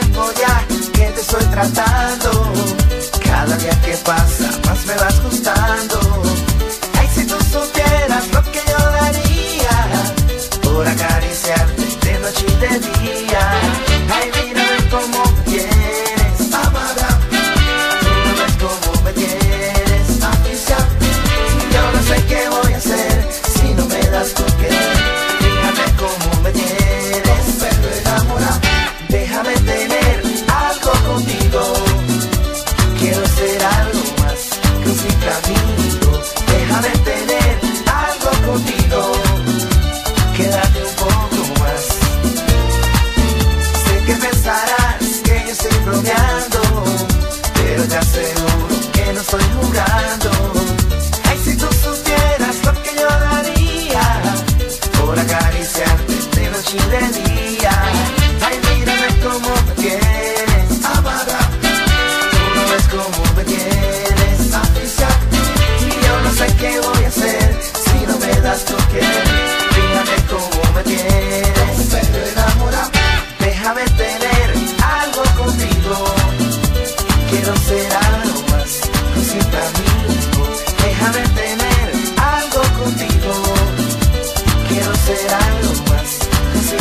tiempo ya que te estoy tratando. Cada día que pasa más me vas gustando.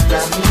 Instagram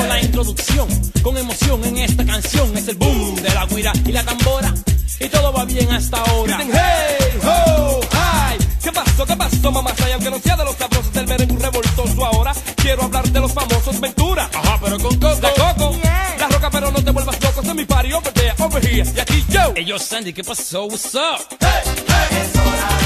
con la introducción, con emoción en esta canción. Es el boom de la guira y la tambora. Y todo va bien hasta ahora. Dicen, hey, ho, ay. ¿Qué pasó, qué pasó, mamá? Y aunque no sea de los sabrosos del merengue revoltoso ahora, quiero hablar de los famosos Ventura. Ajá, pero con Coco. La Coco. Yeah. La Roca, pero no te vuelvas loco. Es mi party over there, over here. Y aquí yo. Ellos, hey, Sandy, ¿qué pasó? What's up? Hey, hey, es hora.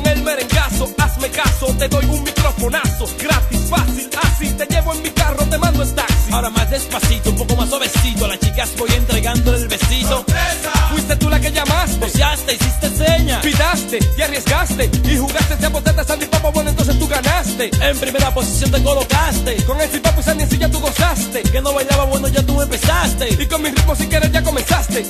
con el merengazo, hazme caso, te doy un microfonazo, gratis, fácil, así, te llevo en mi carro, te mando el taxi. Ahora más despacito, un poco más suavecito, a las chicas voy entregando el besito. ¡Sorpresa! Fuiste tú la que llamaste, boceaste, hiciste señas, pidaste y arriesgaste, y jugaste, te apostaste, Sandy Papo, bueno, entonces tú ganaste. En primera posición te colocaste, con el Papo y Sandy, sí, ya tú gozaste, que no bailaba bueno, ya tú empezaste, y con mi ritmo si quieres ya comenzaste.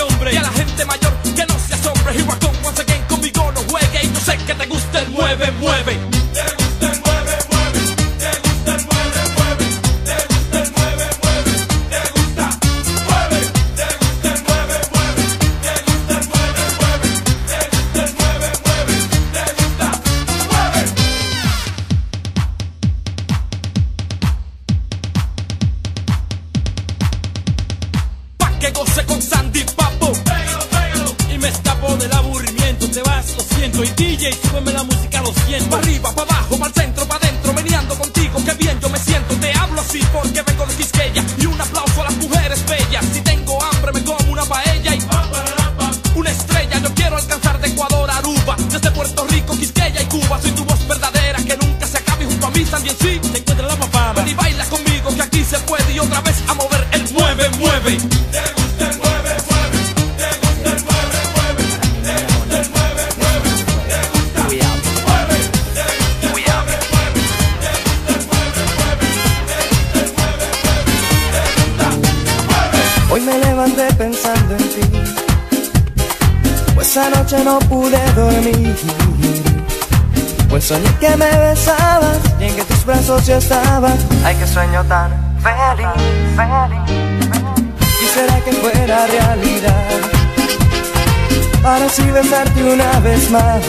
hombre. noche no pude dormir. Pues soñé que me besabas y en que tus brazos yo estaba. Ay, qué sueño tan feliz, feliz. feliz. Quisiera que fuera realidad. Para así besarte una vez más.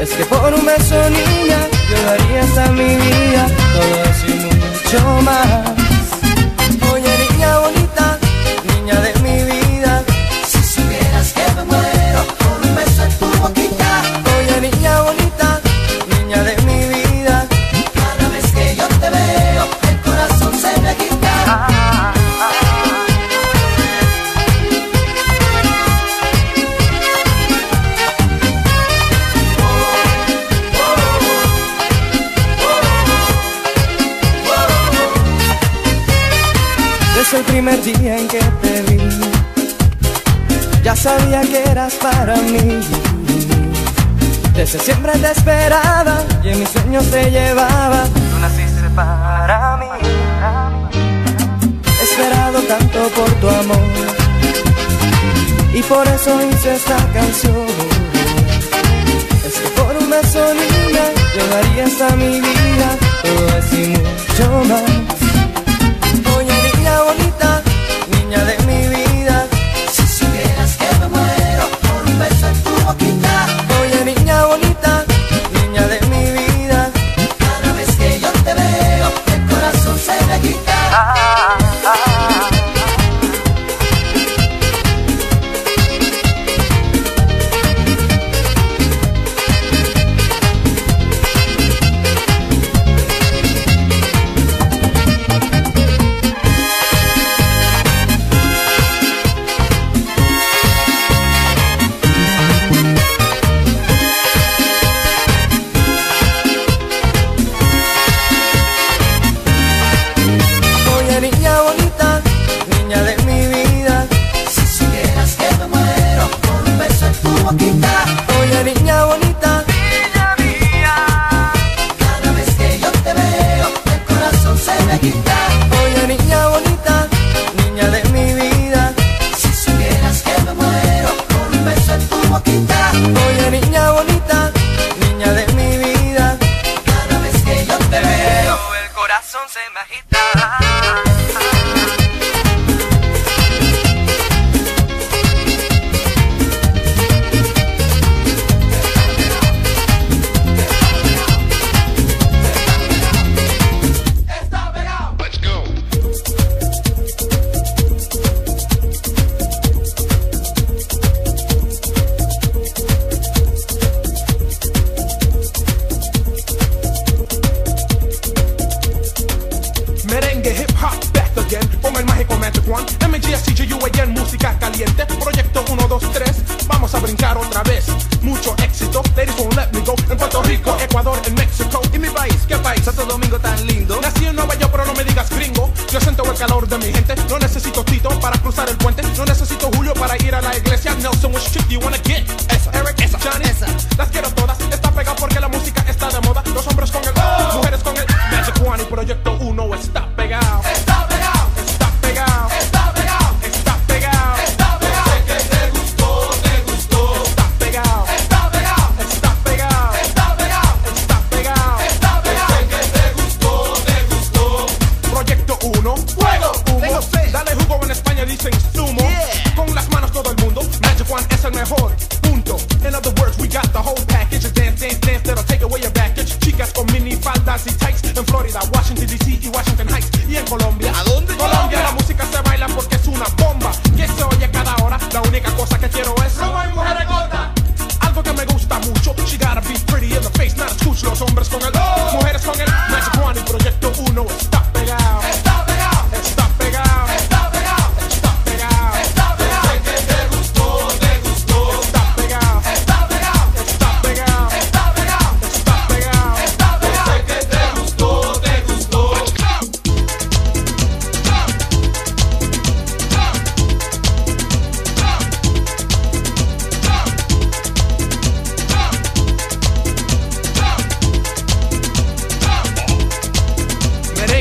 Es que por un beso, niña, yo daría hasta mi vida. Todo así mucho más. Oye, niña bonita. primer día en que te vi, ya sabía que eras para mí. Desde siempre te esperaba y en mis sueños te llevaba. Tú naciste para mí. Esperado tanto por tu amor y por eso hice esta canción. Es que por un beso niña yo daría mi vida todo así mucho más. dueña de mi vida.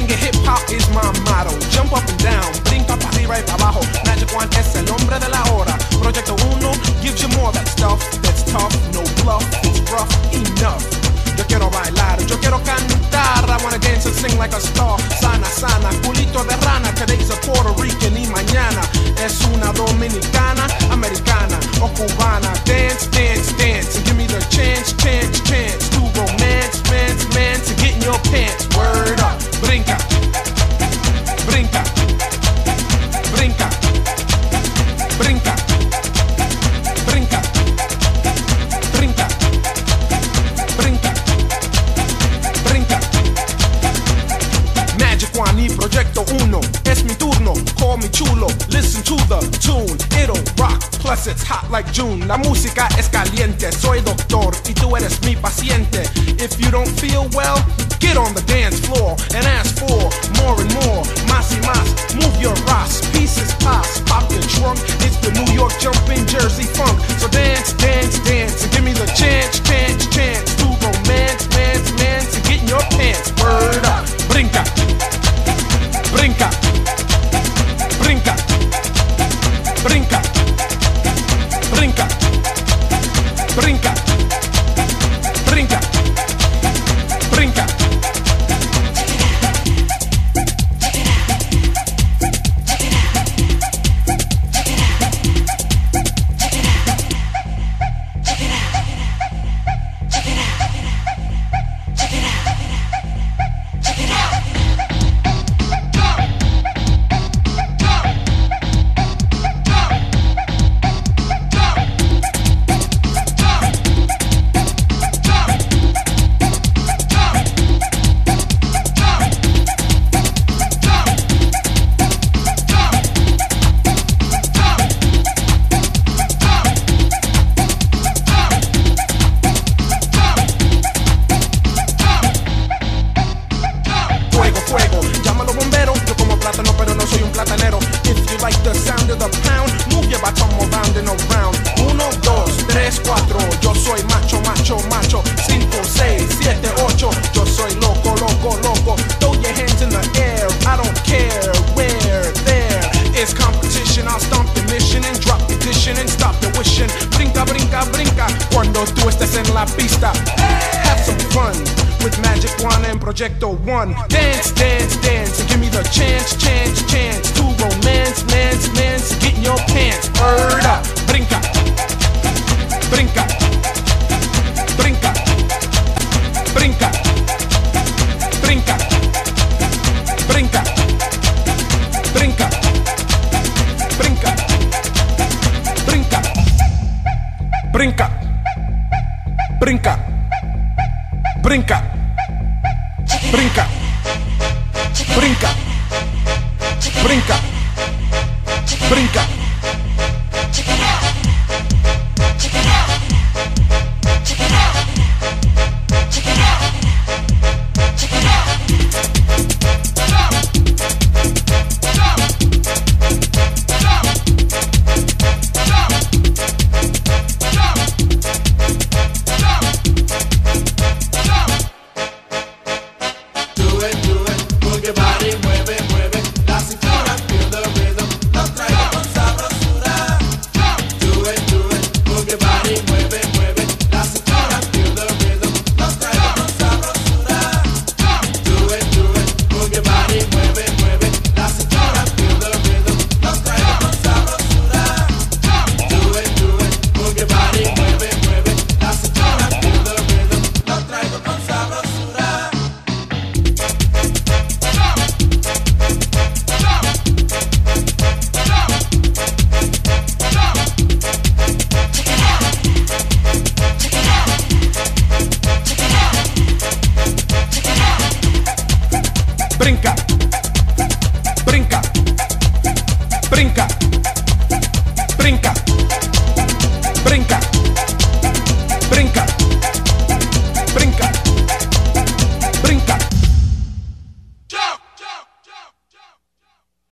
Merengue hip hop is my motto. Jump up and down, brinca up arriba y pa abajo. Magic One es el hombre de la hora. Proyecto Uno gives you more that stuff that's tough, no bluff, it's rough enough. quiero bailar, yo quiero cantar. I wanna dance and sing like a star. Sana, sana, culito de rana. Today's a Puerto Rican y mañana es una dominicana, americana o cubana. Dance, dance, dance give me the chance, chance, chance to romance, man's, man to get in your pants. Word up, brinca, brinca, brinca, brinca. Perfecto uno, es mi turno. Call me chulo, listen to the tune. It'll rock, plus it's hot like June. La música es caliente, soy doctor y tú eres mi paciente. If you don't feel well, get on the dance floor and ask for more and more. Más y más, move your ass, pieces pass, pop your trunk. It's the New York jumping Jersey funk. So dance, dance, dance, and give me the chance, chance, chance to romance, man, man, to get in your pants. Word up, brinca. Brinca. Brinca. Brinca. Brinca. Brinca. Dance, dance, dance, and give me the chance, chance, chance to romance, man's, man's, get in your pants. Word up, brinca, brinca, brinca, brinca, brinca, brinca, brinca, brinca, brinca, brinca. Brinca. Brinca.